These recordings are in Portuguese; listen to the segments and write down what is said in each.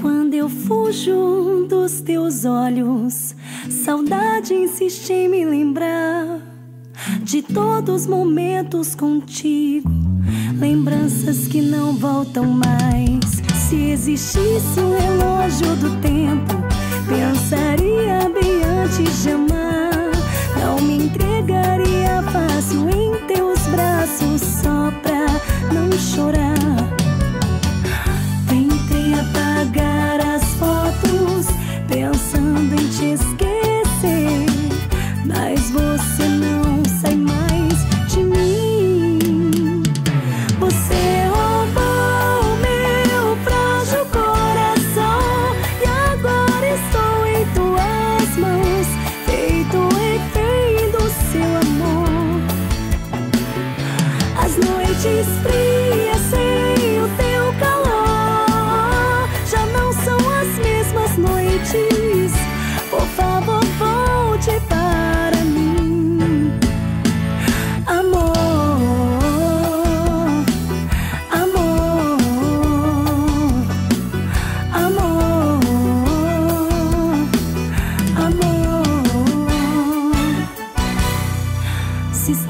Quando eu fujo dos teus olhos, saudade insiste em me lembrar de todos os momentos contigo, lembranças que não voltam mais. Se existisse um relógio do tempo, pensaria bem antes de amar. Não me entregaria fácil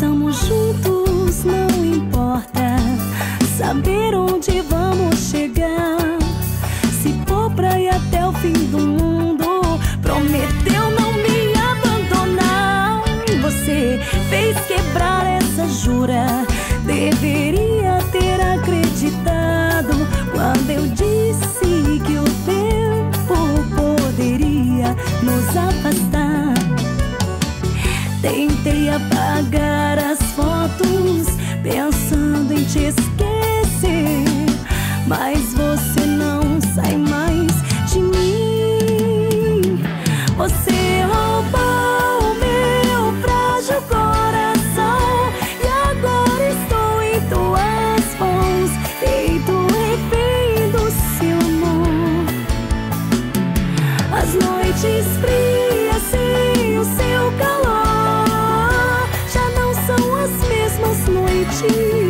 estamos juntos, não importa saber onde vamos chegar. Se for pra ir até o fim do mundo, prometeu não me abandonar. Você fez quebrar essa jura. Deveria ter acreditado quando eu disse que o tempo poderia nos afastar. Tentei apagar as fotos, pensando em te esquecer, mas cheese.